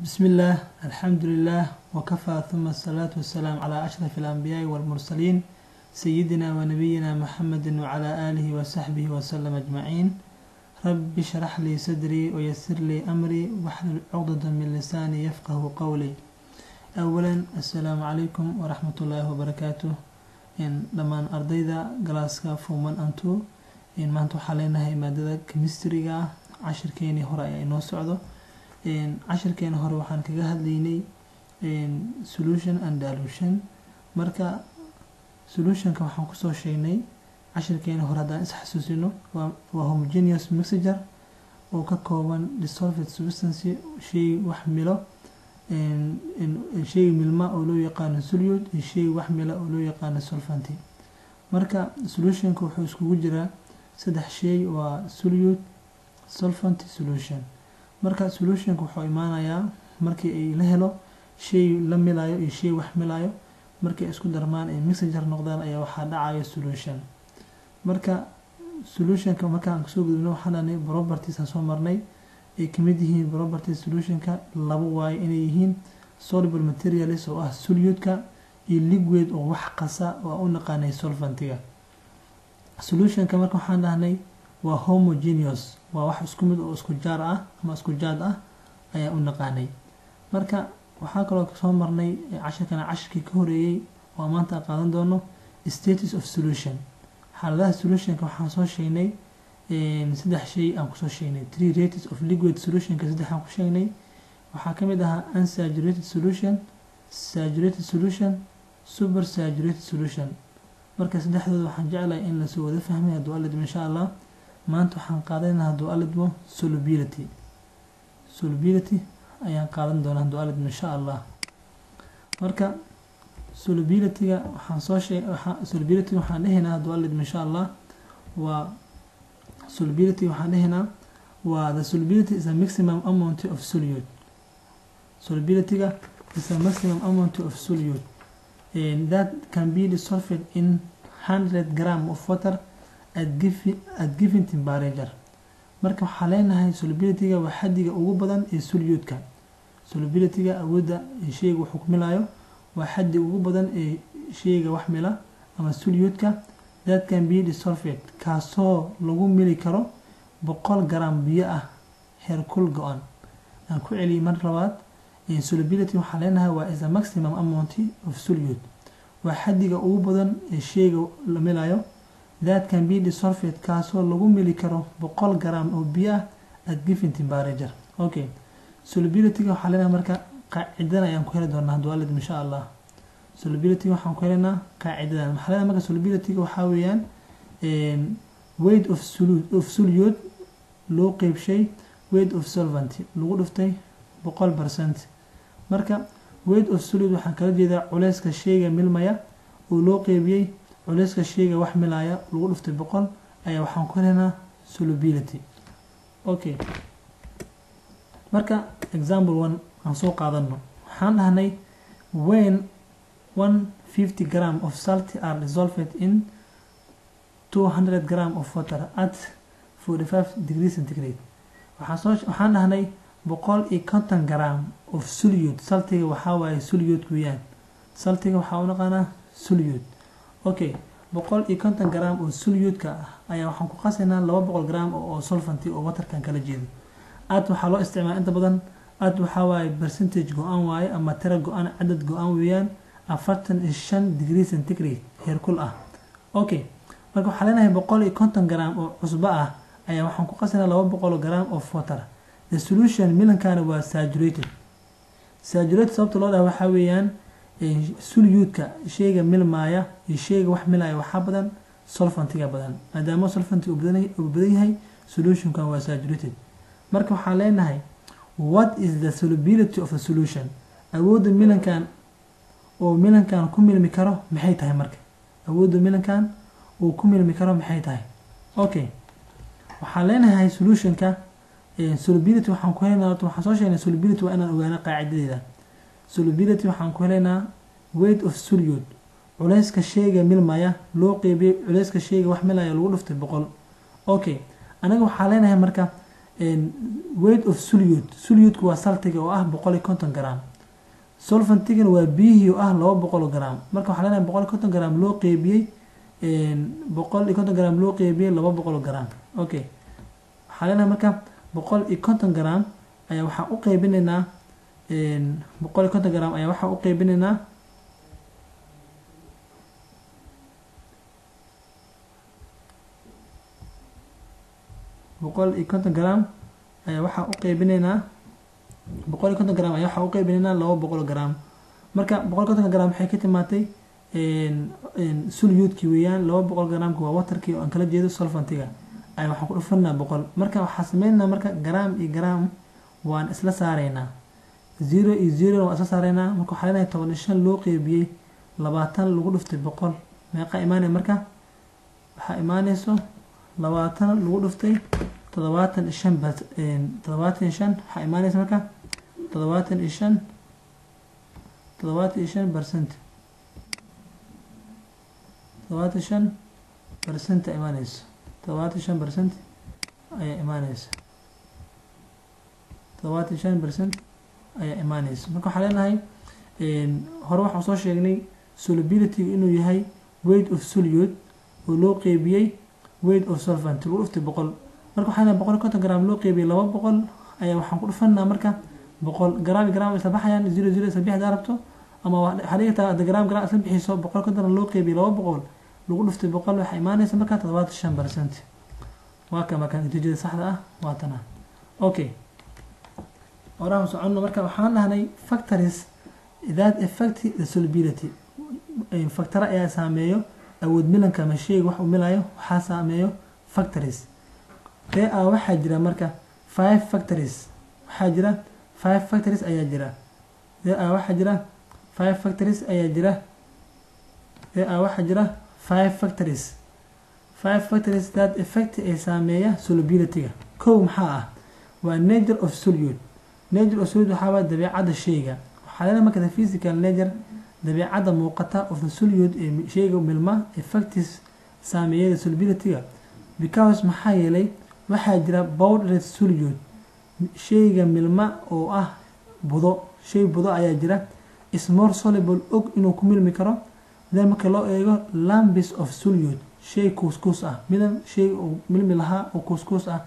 بسم الله الحمد لله وكفى ثم الصلاة والسلام على أشرف الأنبياء والمرسلين سيدنا ونبينا محمد وعلى آله وصحبه وسلم أجمعين رب اشرح لي صدري ويسر لي أمري واحلل عقدة من لساني يفقه قولي أولا السلام عليكم ورحمة الله وبركاته إن لما أرضيدا جلاسكا فومن أنتو إن ما أنتو حالينا هي مادة كيمستريغا عشر كيني هراء إنو سعودو cashirkeena hore waxaan kaga hadlaynay solution and dilution. Marka solutionka waxaan ku soo sheegnay cashirkeena hore haddaan is xasuusino waa homogeneous mixture oo ka kooban dissolved substance shay wax milo shay milma oo loo yaqaano solute iyo shay wax mila oo loo yaqaano solfanty marka solutionka wuxuu iskugu jiraa saddex shay waa solute solfanty solution marka solutionka wuxuu imaanayaa markii ay la helo shay la milayo iyo shay wax milayo markay isku darmaan ay mixager noqdaan ayaa waxaa dhacayo solution. Marka solutionka markaan ka soo gudubno waxaan dhahnay properties aan soo marnay ay ka mid yihiin properties solutionka laba waayo inay yihiin soluble materials oo ah solute-ka iyo liquid oo wax qasa oo u naqaanay solfantiga solutionka marka waxaan dhahnay waa homogeneous waa wax isku mid oo isku jaar ah ama isku jaad ah ayaa u naqaanay. Marka waxaa kaloo soo marnay cashirkana cashirkii ka horeeyey oo maanta aan qaadan doono status of solution. Xaaladaha solutionka waxaan soo sheegnay saddex shay aan ku soo sheegnay. Three rates of liquid solutionka saddex ku sheegnay. Waxaa ka mid ahaa unsaturated solution saturated solution super saturated solution. Marka saddexdooda waxaan jeclahay in la soo wada fahmay hadduu alidmo insha allah maanta waxaan qaadanayna hadduu alidmo solubility. Solubility ayaan qaadan doonaa hadduu alidmo insha allah marka solubilityga waxaan soo sheeg solubility waxaan dhehaynaa hadduu alidmo insha allah waa solubility waxaan dhehaynaa waa the solubility is a maximum amount of solute. Solubilityga is a maximum amount of solute. And that can be dissolved in 100 gram of water at given marka waxaa leenahay solubilityga waa xadiga ugu badan ee solute-ka solubilityga awoodda sheyga wuxuu ku waa xaddi ugu badan ee sheyga wax mila ama solute-ka that can be dissolved kaasoo lagu mili karo boqol gram biyo ah heerkul go-an. Aan ku celiyay mar labaad solubility waxaa leenahay waa is a maximum amount of solute waa xadiga ugu badan ee sheyga la milayo that can be dissolved kaasoo lagu mili karo boqol gram oo biyo ah at given temperature okay solubilityga waxaa leenahay marka qaacidadan ayaan ku heli doonaa hadduu alid insha allah. Solubilityga waxaan ku helaynaa qaacidadan maxaa leenahay marka solubilityga waxaa weeyaan weight of solute of solute loo qeybshay weight of solvent lagu dhiftay boqol percent. Marka weight of solute waxaan kala jeedaa culeyska sheyga milmaya oo loo qeybiyey culeyska sheyga wax milaya lagu dhiftay boqol ayaa waxaan ku helaynaa solubility. Okay marka example one aan soo qaadano waxaan dhahnay when one fifty gram of salt are dissolved in two hundred gram of water at forty five degree centigrade. Waxaan dhahnay boqol iyo konton gram of solute. Saltiga waxaa waaye solute weeyaan. Saltiga waxaa u naqaanaa solute okay boqol iyo konton gram oo solute-ka ah ayaa waxaan ku qasaynaa laba boqol gram oo solfanty oo waterkan kala jeedo. Aad waxaa loo isticmaala inta badan aad waxaa waaye percentage go'aan waaye ama tira go'aan cadad go'aan weeyaan afartan iyo shan degree centigrade heerkul ah. Okay marka waxaa leenahay boqol iyo konton gram oo cusbo ah ayaa waxaan ku qasaynaa laba boqol gram of water. The solution milankana waa saturated. Saturated sababta loo dhaha waxaa weeyaan solute-ka sheyga milmaaya iyo sheyga wax milaya waxaa badan solfantiga badan maadaama solfanti uu badan yahay solutionkan waa saturated marka waxaan leenahay what is the solubility of the solution? Awoodda milankan oo milankan ku milmi karo maxay tahay marka? Awoodda milankan uu ku milmi karo maxay tahay? Okay waxaan leenahay solutionka solubility waxaan ku helaynaa waxaan soo sheegnay solubility waa inaan ogaano qaacidadeeda solubility waxaan ku helaynaa weight of solute culeyska sheyga milmaya loo qeybiyey culeyska sheyga wax milaya lagu dhiftay boqol. Okay anaga waxaa leenahay marka weight of solute soluteka waa saltiga oo ah boqol iyo konton gram solfantigana waa biyihii oo ah laba boqol gram marka waxaa leenahay boqol iyo konton gram loo qeybiyey boqol iyo konton gram loo qeybiyey laba boqol gram okay waxaa leenahay marka boqol iyo konton gram ayaa waxaan u qeybinaynaa boqol iyo konton gram ayaa waxaan u qeybinaynaa boqol iyo konton gram ayaa waxaa u qeybinaynaa boqol iyo konton gram ayaa waxaa u qeybinaynaa laba boqol gram. Marka boqol iyo konton gram waxay ka timaatay sulyuudkii weeyaan laba boqol gramka waa waterkii oo aan kala jeedo solfantiga. Ay waxaan ku dhufanaa boqol. Marka waxaa sameynaa marka gram iyo gram waan isla saaraynaa zero iyo zero waan isla saaraynaa marka waxaa leenahay toban iyo shan loo qeybiyey labaatan lagu dhuftay boqol. Meeqa imaanaya marka? Waxaa imaaneyso labaatan lagu dhuftay toddobaatan iyo shan toddobaatan iyo shan. Waxaa imaaneysa marka? Toddobaatan iyo shan toddobaatan iyo shan percent. Toddobaatan iyo shan percent imaaneyso. Toddobaatan iyo shan percent ayaa imaaneysa toddobaatan iyo shan percent ayaa imaaneysa marka waxaa leenahay hore waxaan soo sheegnay solubility inuu yahay weight of solute oo loo qeybiyey weight of solvent lagu dhuftay boqol. Marka waxaa leenahay boqol konton gram loo qeybiyey laba boqol ayaa waxaan ku dhufanaa marka boqol gram gram isla baxayaan zero zero isla bixi hadaa rabto. Ama waxaa dhigi kartaa hadda gram gram isla bixiso boqol konton loo qeybiyey laba boqol lagu dhuftay boqol waxaa imaaneysa marka toddobaatan shan percent. Waa ka marka natiijada saxda ah waa tana okay horaan soconno. Marka waxaan dhahnay factories that affect the solubility. Factoro ayaa saameeyo awood milanka ama sheyga wax uu milayo waxaa saameeyo factories. Dee a waxaa jira marka five factories. Waxaa jira five factories ayaa jira. Dee a waxaa jira five factories ayaa jira. Dee a waxaa jira five factories. Five factories that effect ee saameeya solubilityga. Kow maxaa ah? Waa nature of solute nature of solute waxaa waa dabeecadda sheyga waxaa leedahay marka physical nature dabeecadda muuqata of the solute ee sheyga milma effects saameeyada solubilityga because maxaa yeelay waxaa jira powdered solute sheyga milma oo ah budo shay budo ayaa jira. Is more soluble og inuu ku milmi karo. Then marka loo eego lambis of solute shay kuuskuus ah. Midan shay uu milmi lahaa oo kuuskuus ah.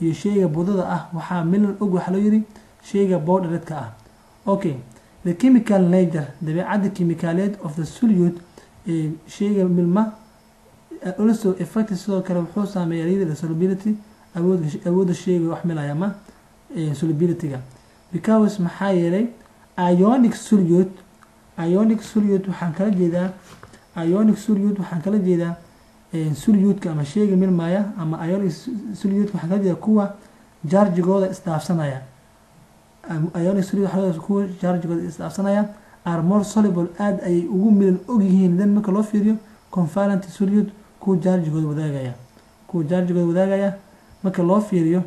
Iyo sheyga budada ah waxaa milan og waxaa loo yiri sheyga powderedka ah. Okay the chemical nature dabeecadda kimikaaleed of the solute ee sheyga milma also effect sidoo kale wuxuu saameeya iyada solubility awood awoodda sheyga wax milaya ma solubilityga. Because maxaa yeelay ionic solute ionic solute waxaan kala jeedaa ionic solute waxaan kala jeedaa solute-ka ama sheyga milmaya ama ionic solute waxaan kala jeedaa kuwa jarjigooda isdhaafsanaya ionic solute waxaa kuwa jarjigooda isdhaafsanaya are more soluble aada ayay ugu milan ogyihiin then marka loo fiiriyo convalent solute kuwa jarjigooda wadaagaya. Kuwa jarjigooda wadaagaya marka loo fiiriyo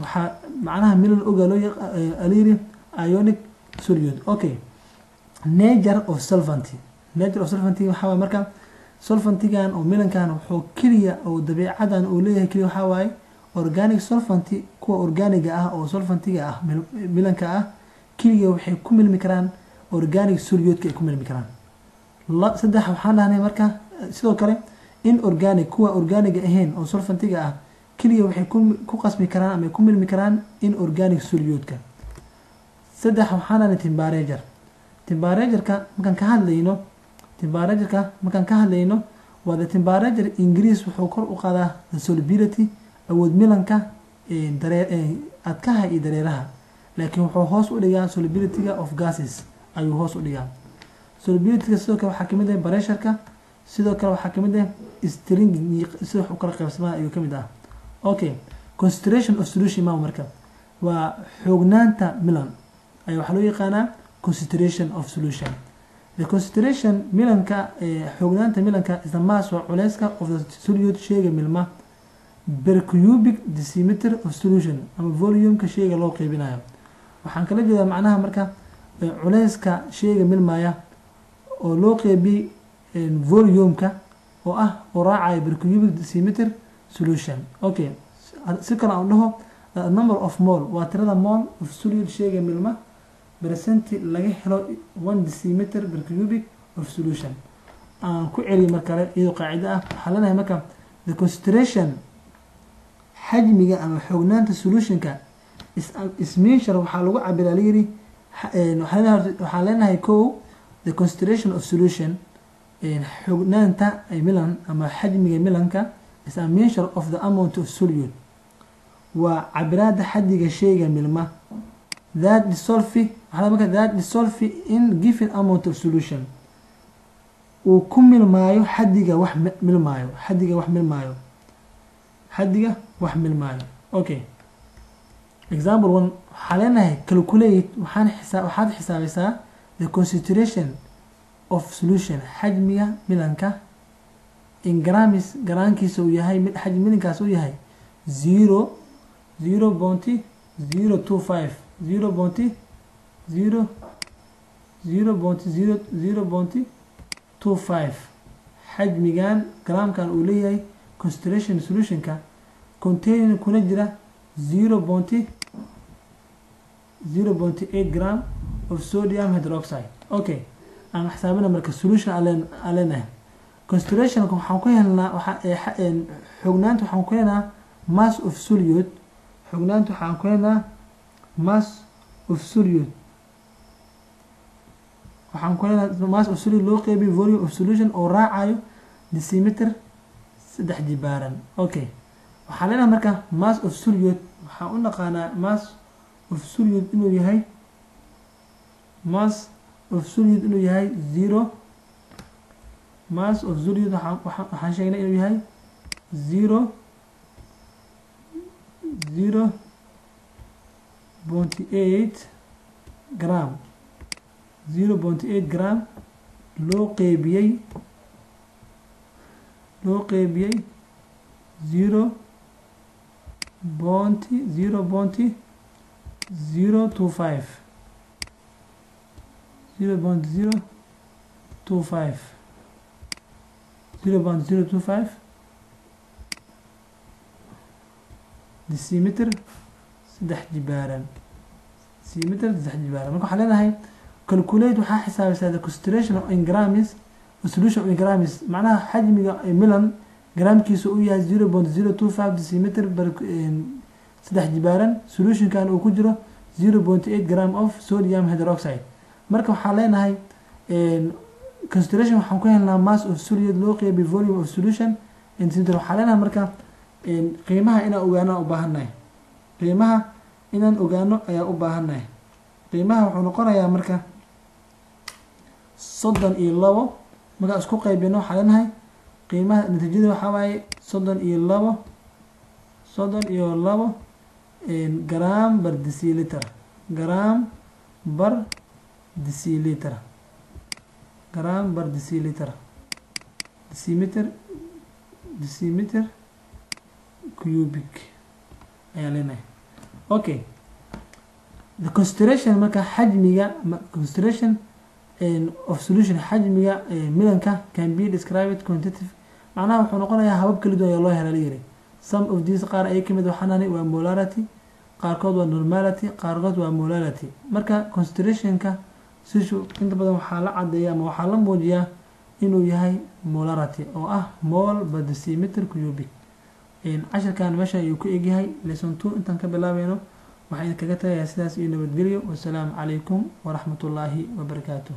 waxaa macnaha milan oga loo alayiri ionic solute. Okay nature of solventy nature of solventy waxaa marka solfantigan oo milankan wuxuu keliya oo dabeecadan uu leeyahay keliya waxaa waaye organic solfanty kuwa organiga ah oo solfantiga ah milanka ah keliya waxay ku milmi karaan organic solute-ka ay ku milmi karaan. Saddex waxaan dhahnay marka sidoo kale in organic kuwa organiga ahayn oo solfantiga ah keliya waxay ku qasmi karaan ama ku milmi karaan in organic solute-ka. Saddex waxaan dhahnay timbarager timbaragerka markaan ka hadlayno timbaragerka markaan ka hadlayno waa the timbarager ingiriis wuxuu kor u qaadaa the solubility awood milanka adkaha iyo dareeraha. Laakiin wuxuu hoos u dhigaa solubilityga of gases ayuu hoos u dhigaa. Solubilityga sidoo kale waxaa ka mid ah baresharka sidoo kale waxaa ka mid ah string sida wax u kala qaybsamaa ayuu ka mid ah. Okay concentration of solution ma marka. Waa xoognaanta milan ayaa waxaa loo yaqaanaa concentration of solution. The concentration milanka xoognaanta milanka is the mass waa culeyska of the solute sheyga milma per cubic decimeter of solution ama volumeka sheyga loo qeybinayo waxaan kala jeedaa macnaha marka culeyska sheyga milmaya oo loo qeybiyey volumeka oo ah oo raacaya per cubic decimeter solution. Okay si kale aan dhaho number of mole waa tirada mole of solute sheyga milma percenti laga helo one decimeter per cubic of solution. Aan ku celiy mar kale iyadoo qaacido ah. Waxaa leenahay marka the concentration xajmiga ama xoognaanta solutionka ismeasure waxaa lagu cabiraa layiri waxaan leenahay ko the concentration of solution xoognaanta milan ama xajmiga milanka is a measure of the amount of solute. Waa cabiraada xadiga sheyga milma. That marka that dissolve in given amount of solution. Uu ku milmaayo xadiga wax milmaayo xadiga wax milmaayo xadiga wax milmaayo okay. Example one waxaa leenahay calculate waxaan xisaa waxaad xisaabaysaa the concentration of solution xajmiga milanka in grams garaankiisa uu yahay xajmi milankaas uu yahay zero zero bonty zero two five zero bonty zero zero bonty zero zero bonty two five. Xajmigan garaamkan uu leeyahay concentration solutionka contain kuna jira zero bonty zero bonty gram of sodium hydroxide. Okay aan xisaabina marka solution aan leenahay. Concentrationka waxaan ku helnaa xognaanta waxaan ku helnaa mass of solute. Xognaanta waxaan ku helnaa mass of solute. Waxaan ku helnaa mass of solute loo qeybiy volume of solution oo raacayo decimeter saddex jibaaran. Okay waxaan leenahay marka mass of solute waxaan u naqaanaa mass of solute inuu yahay mass of solute inuu yahay zero mass of solute waxaan sheegnay inuu yahay zero zero bonty eight gram zero bonty eight gram loo qeybiyey loo qeybiyey zero bonty zero bonty zero two five. Zero point zero two five. Zero point zero two five. Decimeter saddex jibaaran. Decimeter saddex jibaaran. Marka waxaa leenahay calculate waxaa xisaabaysaa the concentration of ingrams solution of ingrams macnaha xajmiga milan gramkiisa uu yahay zero point zero two five decimeter ber saddex jibaaran. Solutionkan uu ku jiro zero point eight gram of sodium hydroxide. Marka waxaan leenahay concentration waxaan ku helnaa mass of solute loo qeybiy volume of solution centimeter waxaa leenahay marka qiimaha inaan ogaano u qiimaha inaan ogaano ayaa u baahannahay qiimaha wuxuu noqonayaa marka soddon iyo labo. Markaan isku qaybino waxaa leenahay qiimaha natiijada waxaa waaye soddon iyo labo soddon iyo labo gram bar deciliter gram bar deciliter gram bar deciliter decimeter decimeter cubic ayaa leenahay. Okay the concentration marka xajmiga concentration of solution xajmiga milanka can be described quantitative macnaha wuxuu noqonayaa habab kala duwan ayaa loo hela layiri some of these qaar ay ka mid waxaanani waa molarity qaarkood waa normality qaarkood waa molality marka concentrationka sishu inta badan waxaa la cadeeya ama waxaa la muujiyaa inuu yahay molarity oo ah mol per decimeter cubic. Cashirkan meesha ayuu ku egyahay lesson two intaan ka bilaabayno waxaan kaga tagayaa sidaas iyo nabadgelyo. Wasalaamu calaykum waraxmatullaahi wabarakaatuh